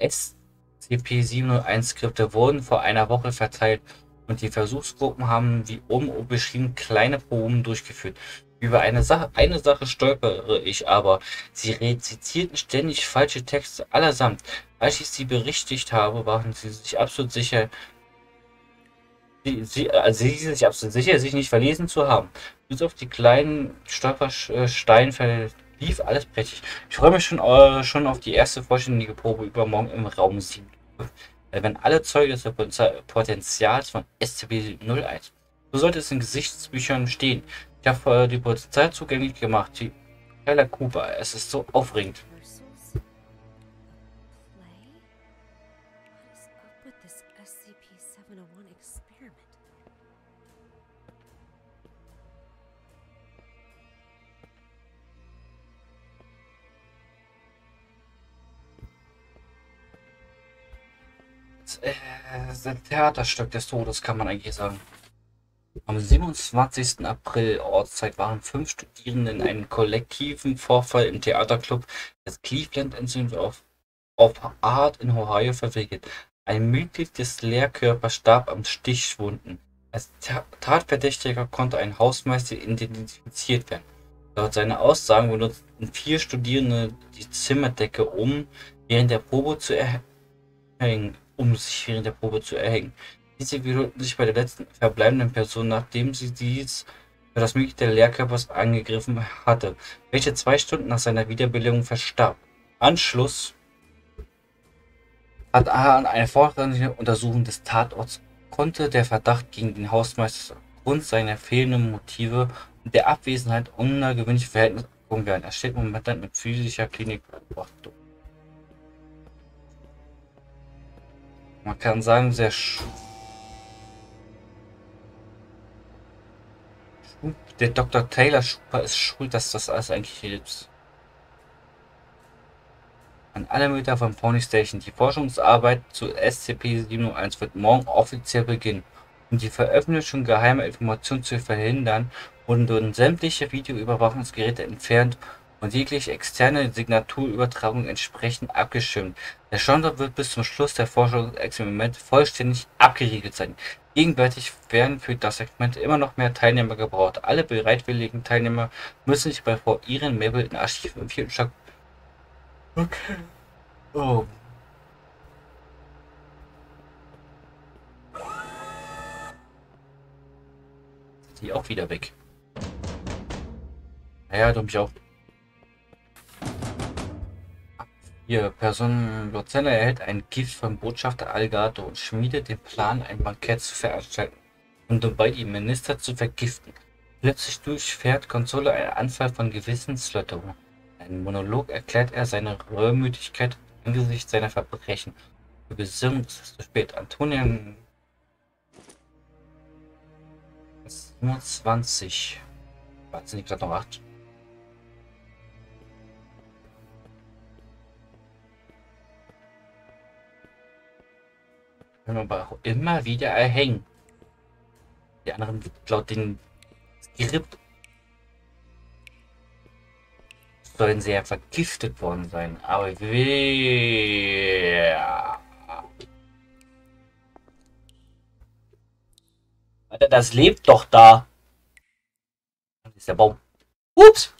SCP-701-Skripte wurden vor einer Woche verteilt und die Versuchsgruppen haben, wie oben beschrieben, kleine Proben durchgeführt. Über eine Sache, eine Sache stolpere ich aber. Sie rezitierten ständig falsche Texte allesamt. Als ich sie berichtigt habe, waren sie sich absolut sicher, sie, sie, also sie sich absolut sicher, sich nicht verlesen zu haben. Bis auf die kleinen Stolpersteine verlief alles prächtig. Ich freue mich schon, äh, schon auf die erste vollständige Probe übermorgen im Raum 7. Wenn alle Zeugnisse Potenzials von SCP-01. So sollte es in Gesichtsbüchern stehen. Ich habe die Polizei zugänglich gemacht. Die Tyler Cooper, es ist so aufregend. Ein Theaterstück des Todes, kann man eigentlich sagen. Am 27. April Ortszeit waren fünf Studierende in einem kollektiven Vorfall im Theaterclub des Cleveland Institute of, of Art in Ohio verwickelt. Ein Mitglied des Lehrkörpers starb am Stichwunden. Als Tatverdächtiger konnte ein Hausmeister identifiziert werden. Laut seiner Aussagen benutzten vier Studierende die Zimmerdecke, um während der Probe zu erhängen, um sich während der Probe zu erhängen. Diese wiederholten sich bei der letzten verbleibenden Person, nachdem sie dies für das Mitglied der Lehrkörpers angegriffen hatte, welche zwei Stunden nach seiner Wiederbelebung verstarb. Anschluss hat an eine fortlaufende Untersuchung des Tatorts konnte der Verdacht gegen den Hausmeister aufgrund seiner fehlenden Motive und der Abwesenheit ungewöhnlicher Verhältnisse werden. Er steht momentan mit physischer Klinikbeobachtung. Man kann sagen, sehr Der Dr. Taylor Schuper ist schuld, dass das alles eigentlich hilft. An alle Meter von Pony Station. Die Forschungsarbeit zu SCP-701 wird morgen offiziell beginnen. Um die Veröffentlichung geheimer Informationen zu verhindern, wurden sämtliche Videoüberwachungsgeräte entfernt und jegliche externe Signaturübertragung entsprechend abgeschirmt. Der Standort wird bis zum Schluss der Forschungsexperimente vollständig abgeriegelt sein. Gegenwärtig werden für das Segment immer noch mehr Teilnehmer gebraucht. Alle bereitwilligen Teilnehmer müssen sich bei vor ihren Mableton Archiv im vierten Stock. Okay. Oh. Die auch wieder weg. Naja, du mich auch. Hier, Person Lozella erhält ein Gift vom Botschafter Algato und schmiedet den Plan, ein Bankett zu veranstalten und dabei die Minister zu vergiften. Plötzlich durchfährt Console einen Anfall von Gewissenslötterung. In Monolog erklärt er seine Reumütigkeit angesichts seiner Verbrechen. Für Besinnung ist es zu spät. Antonia 27. Warte, sind gerade noch 8? Können wir aber auch immer wieder erhängen. Die anderen laut dem Skript sollen sehr vergiftet worden sein. Aber wir... Alter, das lebt doch da. Das ist der Baum. Ups.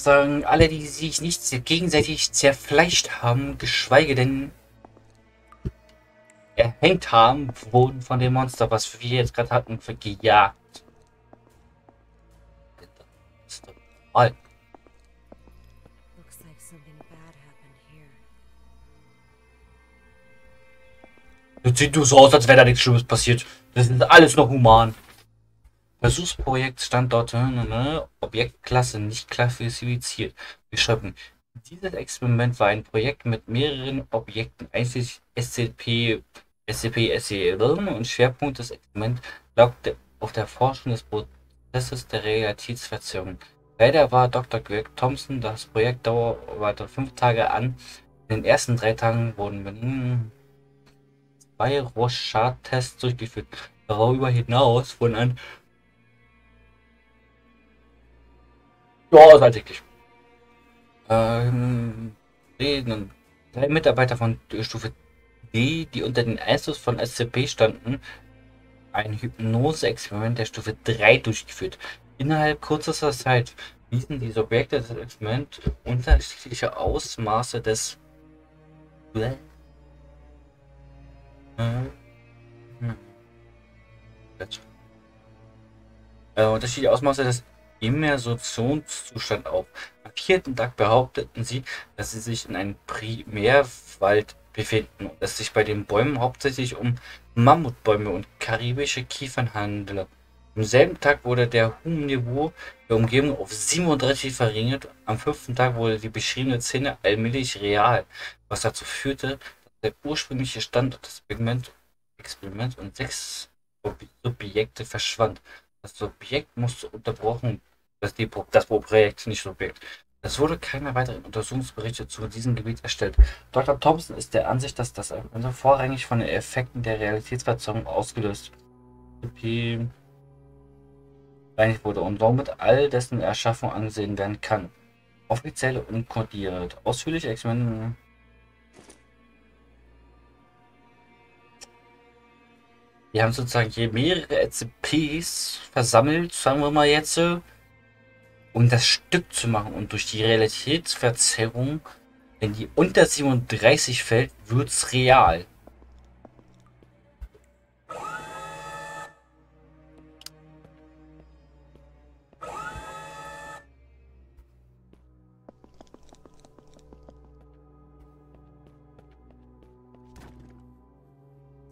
Sagen, alle, die sich nicht gegenseitig zerfleischt haben, geschweige denn erhängt haben, wurden von dem Monster, was wir jetzt gerade hatten, gejagt. Das sieht nur so aus, als wäre da nichts Schlimmes passiert. Das ist alles noch human. Versuchsprojekt Standorte, ne, ne, Objektklasse nicht klassifiziert. Wir schreiben, dieses Experiment war ein Projekt mit mehreren Objekten, einschließlich SCP, SCP, SCP und Schwerpunkt des Experiments lag auf der Forschung des Prozesses der Realitätsverzerrung. Leider war Dr. Greg Thompson, das Projekt dauerte fünf Tage an. In den ersten drei Tagen wurden zwei Rorschach-Tests durchgeführt. Darüber hinaus wurden ein Ja, ist alltäglich. Ähm. Drei Mitarbeiter von Stufe D, die unter den Einfluss von SCP standen, ein Hypnose-Experiment der Stufe 3 durchgeführt. Innerhalb kürzester Zeit wiesen die Subjekte des Experiments unterschiedliche Ausmaße des hm. äh, unterschiedliche Ausmaße des Immersionszustand auf. Am vierten Tag behaupteten sie, dass sie sich in einem Primärwald befinden und es sich bei den Bäumen hauptsächlich um Mammutbäume und karibische Kiefern handele. Am selben Tag wurde der Hum-Niveau der Umgebung auf 37 verringert. Am fünften Tag wurde die beschriebene Szene allmählich real, was dazu führte, der ursprüngliche Standort des Experiments und sechs Subjekte verschwand. Das Subjekt musste unterbrochen das, die, das Projekt, nicht Subjekt. Es wurde keine weiteren Untersuchungsberichte zu diesem Gebiet erstellt. Dr. Thompson ist der Ansicht, dass das vorrangig von den Effekten der Realitätsverzerrung ausgelöst wurde und somit all dessen Erschaffung angesehen werden kann. Offizielle und kodiert. Ausführliche Experimente. Wir haben sozusagen hier mehrere ECPs versammelt, sagen wir mal jetzt, um das Stück zu machen. Und durch die Realitätsverzerrung, wenn die unter 37 fällt, wird es real.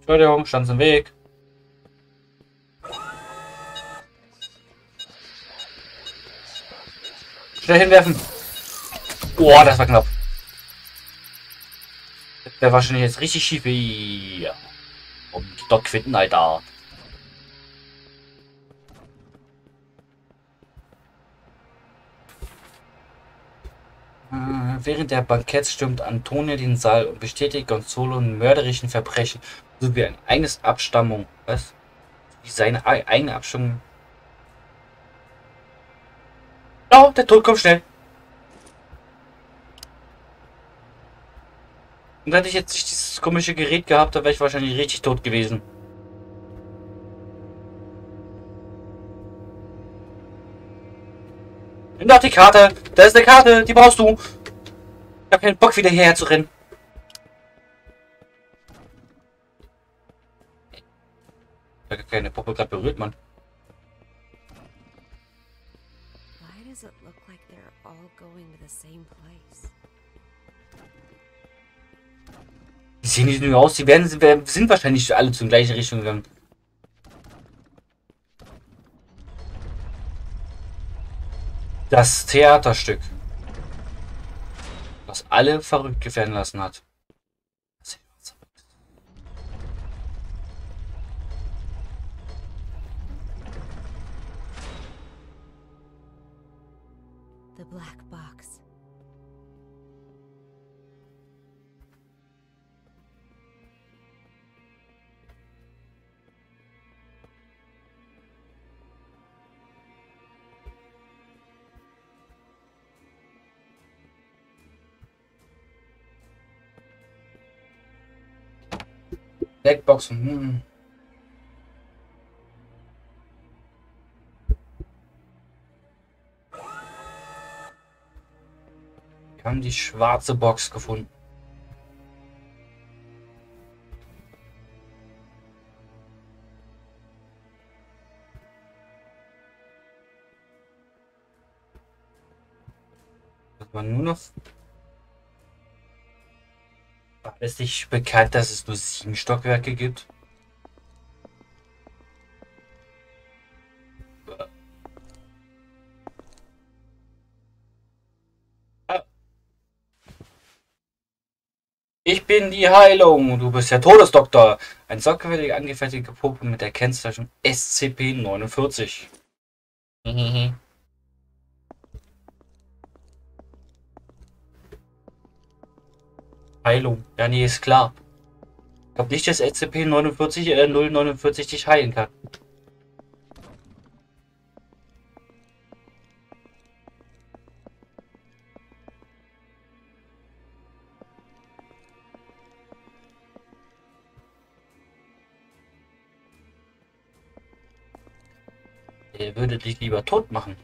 Entschuldigung, stand im Weg. Schnell hinwerfen. Boah, das war knapp. Der war schon jetzt richtig schief. Ja. Und dort quitten, Alter. Äh, während der Bankett stürmt Antonia den Saal und bestätigt Gonzalo einen mörderischen Verbrechen sowie ein eigenes Abstammung. Was? Seine eigene Abstammung Oh, der Tod kommt schnell. Und hätte ich jetzt nicht dieses komische Gerät gehabt, dann wäre ich wahrscheinlich richtig tot gewesen. Nimm doch die Karte. Da ist eine Karte. Die brauchst du. Ich habe keinen Bock, wieder hierher zu rennen. Ich habe keine Puppe gerade berührt, Mann. Die sehen nicht nur aus, die werden, sind wahrscheinlich alle zur gleichen Richtung gegangen. Das Theaterstück, was alle verrückt werden lassen hat. The Black Box. Blackboxen. Hm. Wir haben die schwarze Box gefunden. Das war nur noch Ist nicht bekannt, dass es nur sieben Stockwerke gibt? Ich bin die Heilung. Du bist der Todesdoktor. Ein sorgfältig angefertigte Puppe mit der Kennzeichnung SCP-49. Mhm. Heilung. Ja, nee, ist klar. Ich glaube nicht, dass SCP-49 äh, 049 dich heilen kann. Er würde dich lieber tot machen.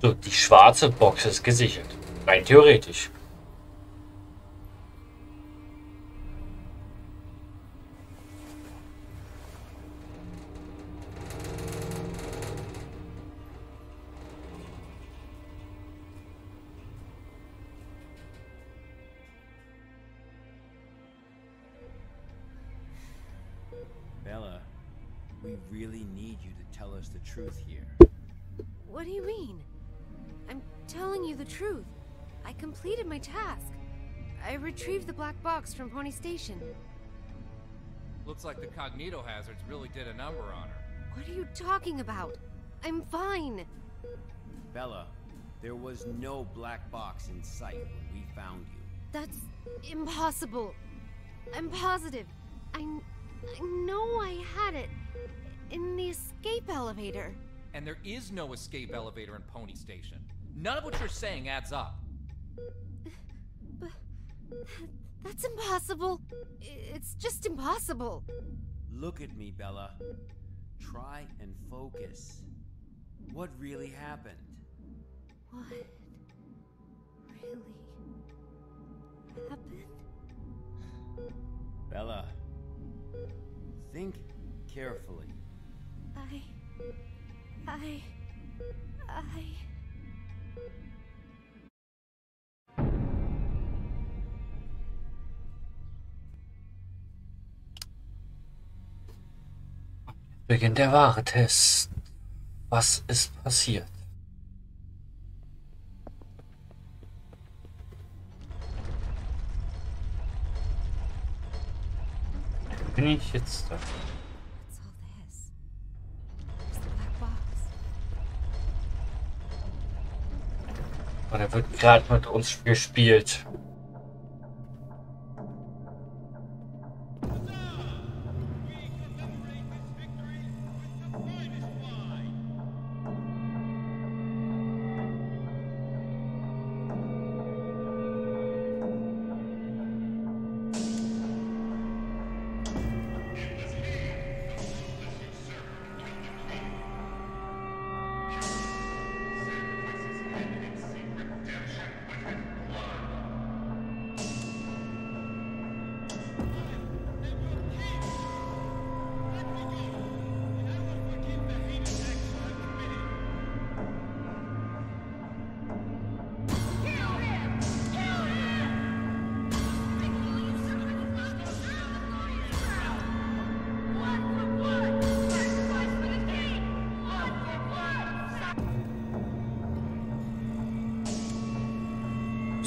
So, die schwarze Box ist gesichert. Rein theoretisch. Bella, we really need you to tell us the truth here. What do you mean? I'm telling you the truth. I completed my task. I retrieved the black box from Pony Station. Looks like the cognito hazards really did a number on her. What are you talking about? I'm fine. Bella, there was no black box in sight when we found you. That's impossible. I'm positive. I, I know I had it in the escape elevator. And there is no escape elevator in Pony Station. None of what you're saying adds up. But that's impossible. It's just impossible. Look at me, Bella. Try and focus. What really happened? What really happened? Bella, think carefully. I. I. I. Beginn der wahre Test. Was ist passiert? Bin ich jetzt da? Und er wird gerade mit uns gespielt.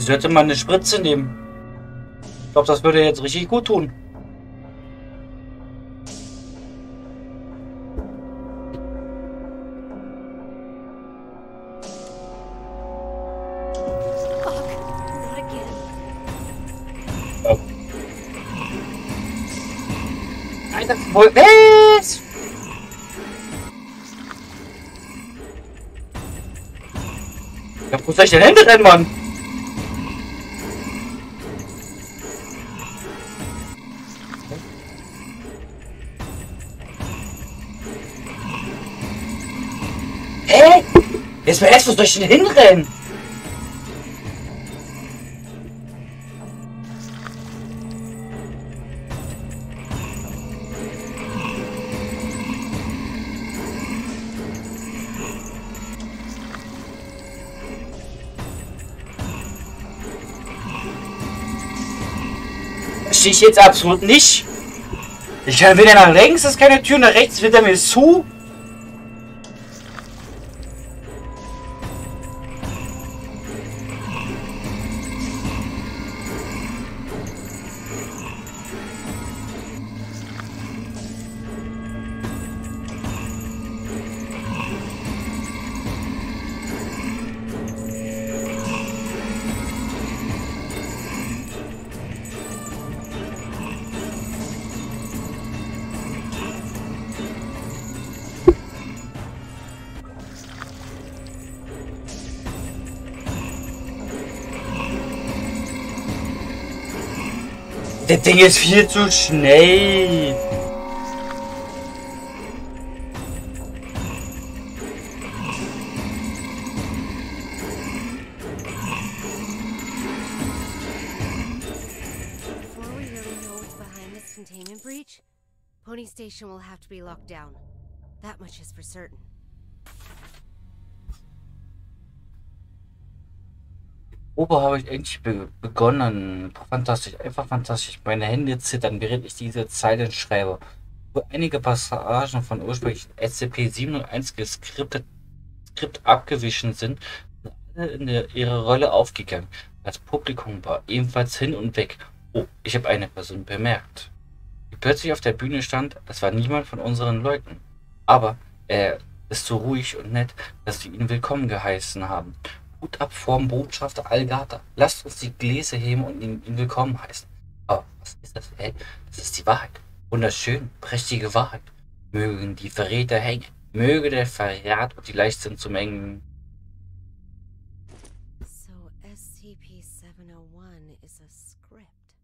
Sollte mal eine Spritze nehmen. Ich glaube, das würde jetzt richtig gut tun. Oh. Alter, wohl. Was? Ja, wo soll ich denn hinrennen, Mann? Jetzt mal erst, durch den hinrennen? Stehe ich jetzt absolut nicht. Ich höre wieder nach links, ist keine Tür, nach rechts wird er mir zu. Das Ding ist viel zu schnell. Pony Station will have to be locked down. That much is for certain. Ober habe ich endlich be begonnen. Fantastisch, einfach fantastisch. Meine Hände zittern, während ich diese Zeilen schreibe. Wo einige Passagen von ursprünglich SCP-701 geskriptet Skript abgewichen sind, sind alle in der, ihre Rolle aufgegangen. Das Publikum war ebenfalls hin und weg. Oh, ich habe eine Person bemerkt. Die plötzlich auf der Bühne stand, das war niemand von unseren Leuten. Aber er ist so ruhig und nett, dass wir ihn willkommen geheißen haben. Hut ab vorm Botschafter Algata. Lasst uns die Gläser heben und ihn, ihn willkommen heißen. Aber was ist das? Ey, das ist die Wahrheit. Wunderschön, prächtige Wahrheit. Mögen die Verräter hängen. Möge der Verrat und die Leichtsinn zum engen. So SCP-701 is a script.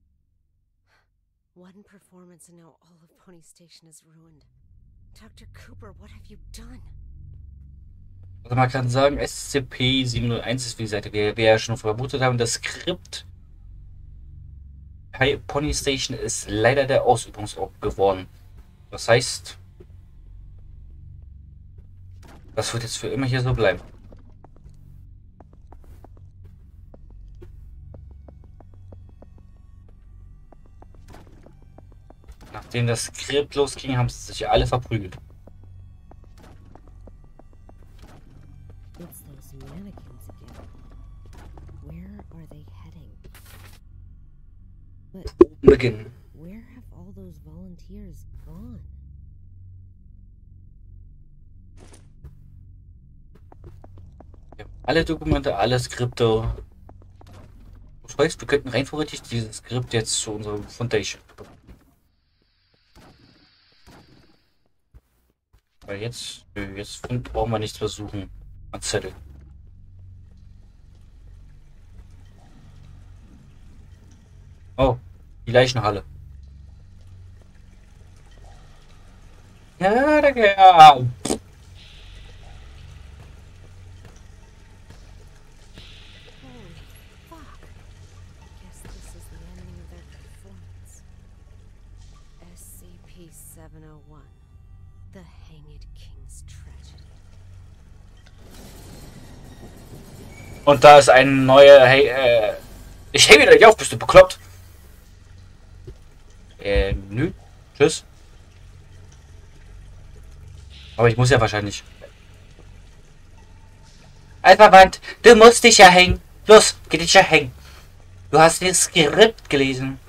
One performance and now all of Pony Station is ruined. Dr. Cooper, what have you done? Also man kann sagen, SCP-701 ist, wie gesagt, wie wir ja schon vermutet haben, das Skript Pony Station ist leider der Ausübungsort geworden. Das heißt, das wird jetzt für immer hier so bleiben. Nachdem das Skript losging, haben sie sich alle verprügelt. Ja, alle Dokumente, alle Skripte. Das heißt, wir könnten rein theoretisch dieses Skript jetzt zu unserer Foundation. Weil jetzt, jetzt brauchen wir nichts versuchen. An Zettel. Oh, die Leichenhalle. Ja, danke. Ja. Holy fuck! Guess this is the ending of their performance. SCP-701. The Hanged King's Tragedy. Und da ist ein neuer. Hey, äh. Ich wieder nicht auf, bist du bekloppt? Äh, nö. Tschüss. Aber ich muss ja wahrscheinlich. Alpha-Wand, du musst dich ja hängen. Los, geh dich ja hängen. Du hast das Skript gelesen.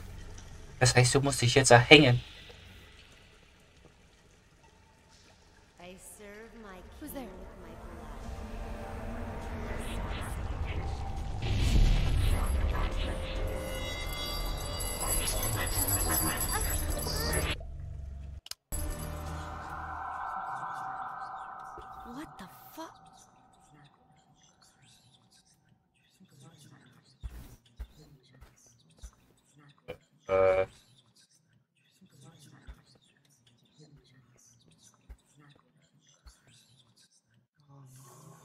Das heißt, du musst dich jetzt erhängen.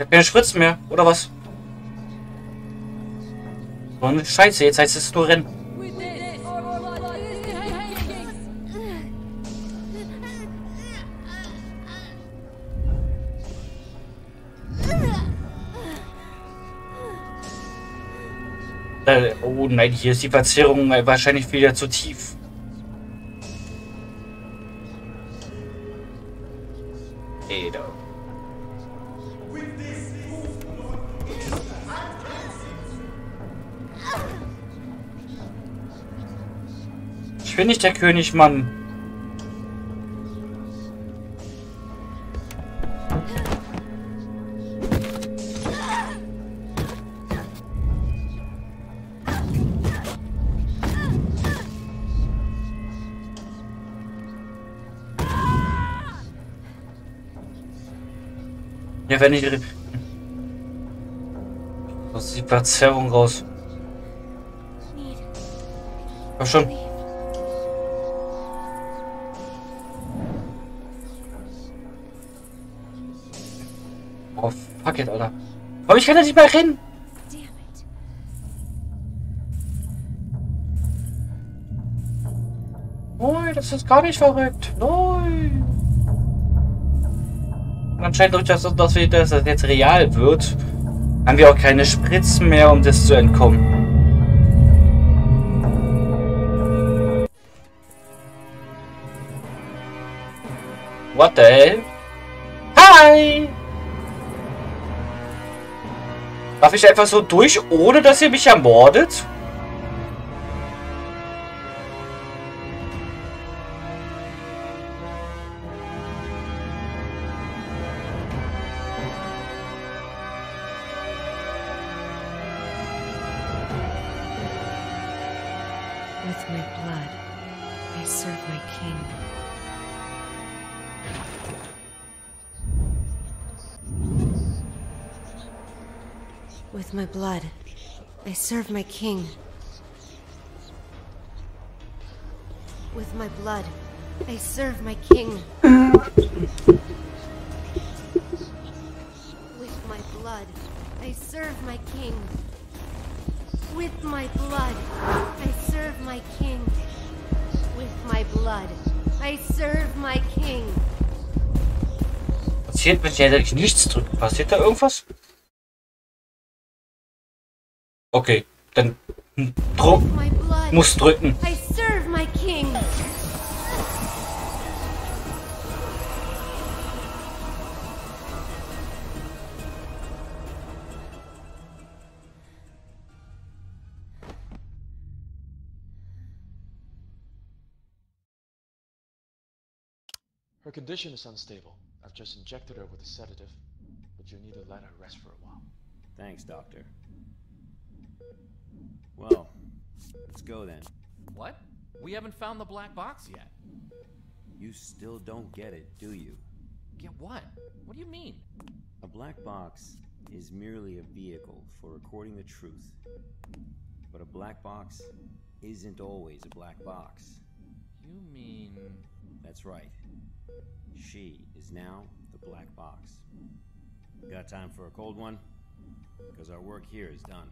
Ich hab keine Spritzen mehr, oder was? So eine Scheiße, jetzt heißt es nur rennen. Äh, oh nein, hier ist die Verzerrung wahrscheinlich wieder zu tief. Bin nicht der König, Mann. Ja, wenn ich... Was ist die Verzerrung raus? Komm schon. It, Alter. Aber ich kann ja nicht mehr it. Nein, das ist gar nicht verrückt. Nein. Anscheinend durch das, dass, dass das jetzt real wird, haben wir auch keine Spritzen mehr, um das zu entkommen. What the hell? Hi! Darf ich einfach so durch, ohne dass ihr mich ermordet? With my blood, I serve my king. With my blood, I serve my king. With my blood, I serve my king. With my blood, I serve my king. With my blood, I serve my king. With my blood, I serve my king. Passiert, ich jetzt nichts drücke? Passiert da er irgendwas? Okay, dann druck, With my blood, muss drücken. I serve my king. Her condition is unstable. I've just injected her with a sedative, but you'll need to let her rest for a while. Thanks, Doctor. Well, let's go then. What? We haven't found the black box yet. You still don't get it, do you? Get what? What do you mean? A black box is merely a vehicle for recording the truth. But a black box isn't always a black box. You mean. That's right. She is now the black box. Got time for a cold one? Because our work here is done.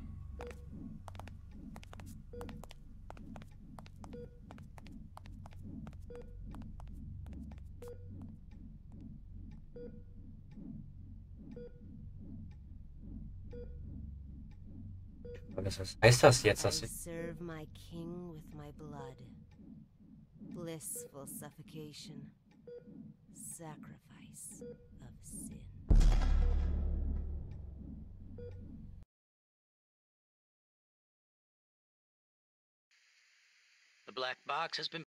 Ist- heißt das jetzt? Dass serve my king with my blood. Blissful suffocation. Sacrifice of sin. Black box has been